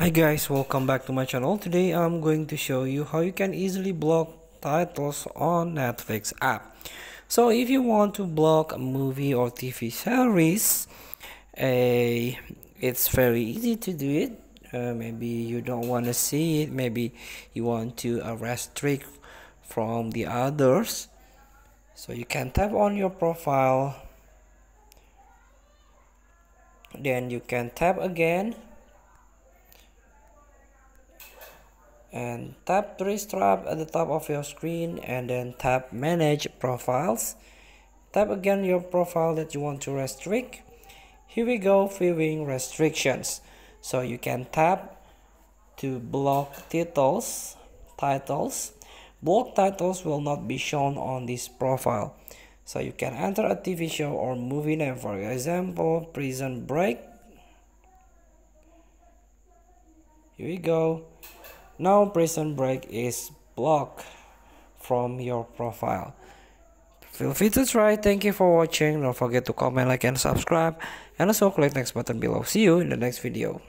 Hi guys, welcome back to my channel. Today I'm going to show you how you can easily block titles on Netflix app. So if you want to block a movie or TV series, uh, it's very easy to do it. Uh, maybe you don't want to see it, maybe you want to uh, restrict from the others. So you can tap on your profile, then you can tap again and tap three strap at the top of your screen and then tap manage profiles. Tap again your profile that you want to restrict. Here we go viewing restrictions. So you can tap to block titles titles. Block titles will not be shown on this profile. So you can enter a TV show or movie name. For example prison break. Here we go now prison break is blocked from your profile. Feel free to try. Thank you for watching. Don't forget to comment, like, and subscribe. And also click next button below. See you in the next video.